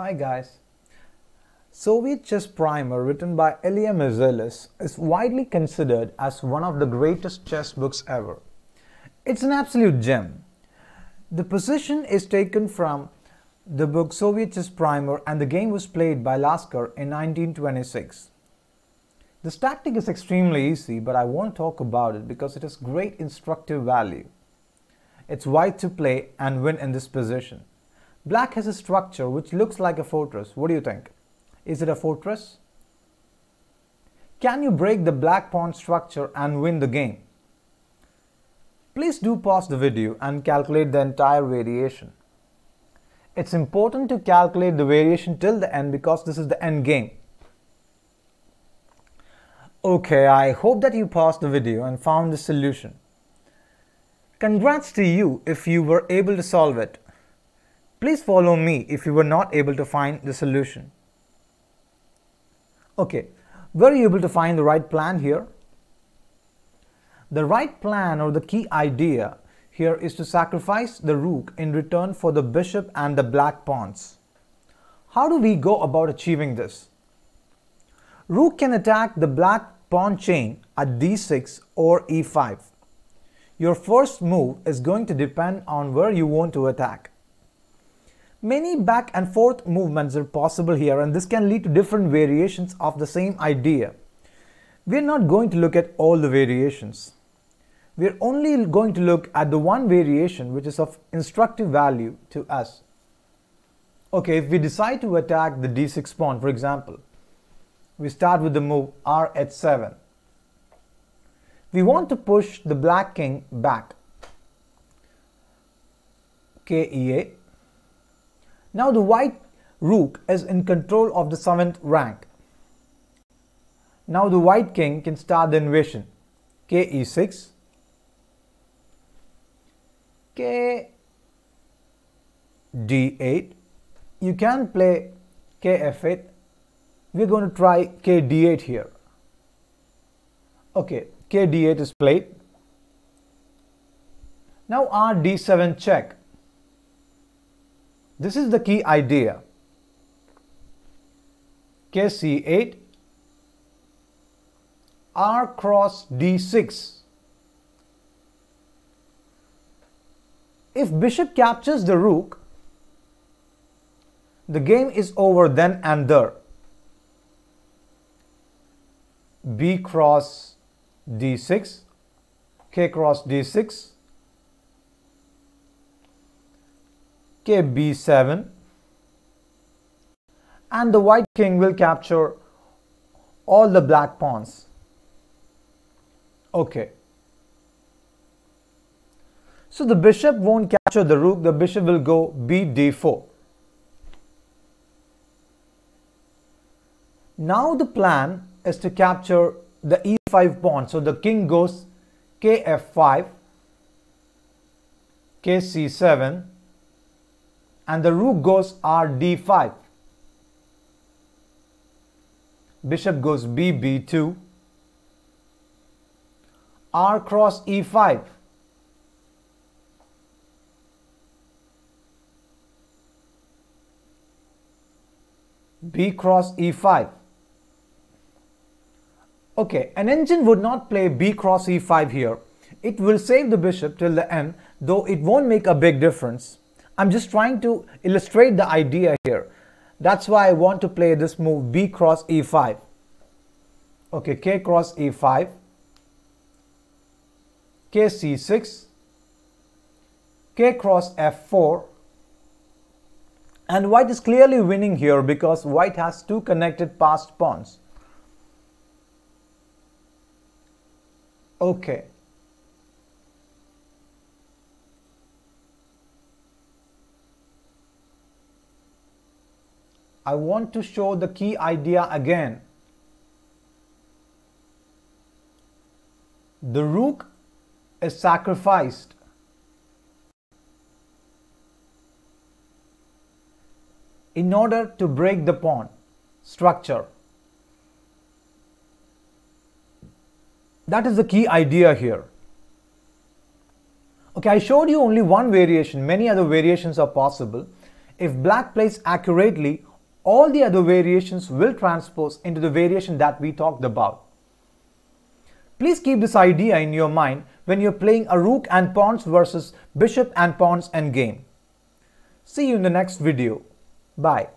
Hi guys. Soviet Chess Primer written by Ilya Maizelis is widely considered as one of the greatest chess books ever. It's an absolute gem. The position is taken from the book Soviet Chess Primer and the game was played by Lasker in 1926. This tactic is extremely easy but I won't talk about it because it has great instructive value. It's white to play and win in this position. Black has a structure which looks like a fortress. What do you think? Is it a fortress? Can you break the black pawn structure and win the game? Please do pause the video and calculate the entire variation. It's important to calculate the variation till the end because this is the end game. Okay, I hope that you paused the video and found the solution. Congrats to you if you were able to solve it. Please follow me if you were not able to find the solution. Okay, were you able to find the right plan here? The right plan or the key idea here is to sacrifice the rook in return for the bishop and the black pawns. How do we go about achieving this? Rook can attack the black pawn chain at d6 or e5. Your first move is going to depend on where you want to attack. Many back and forth movements are possible here and this can lead to different variations of the same idea. We're not going to look at all the variations. We're only going to look at the one variation which is of instructive value to us. Okay, if we decide to attack the d6 pawn, for example, we start with the move r h7. We want to push the black king back. k e8 now the white rook is in control of the 7th rank. Now the white king can start the invasion. k e6, k d8. You can play k f8. We're going to try k d8 here. Okay, k d8 is played. Now r d7 check. This is the key idea. KC8 R cross D6. If bishop captures the rook, the game is over then and there. B cross D6, K cross D6, kb7 and the white king will capture all the black pawns. Okay. So the bishop won't capture the rook, the bishop will go bd4. Now the plan is to capture the e5 pawn. So the king goes kf5, kc7, and the rook goes rd5. Bishop goes bb2. r cross e5. b cross e5. Okay, an engine would not play b cross e5 here. It will save the bishop till the end, though it won't make a big difference. I'm just trying to illustrate the idea here. That's why I want to play this move b cross e5. Okay, k cross e5, k c6, k cross f4, and white is clearly winning here because white has two connected passed pawns. Okay. I want to show the key idea again. The rook is sacrificed. in order to break the pawn structure. That is the key idea here. Okay, I showed you only one variation. Many other variations are possible. If black plays accurately, all the other variations will transpose into the variation that we talked about. Please keep this idea in your mind when you're playing a rook and pawns versus bishop and pawns endgame. See you in the next video. Bye.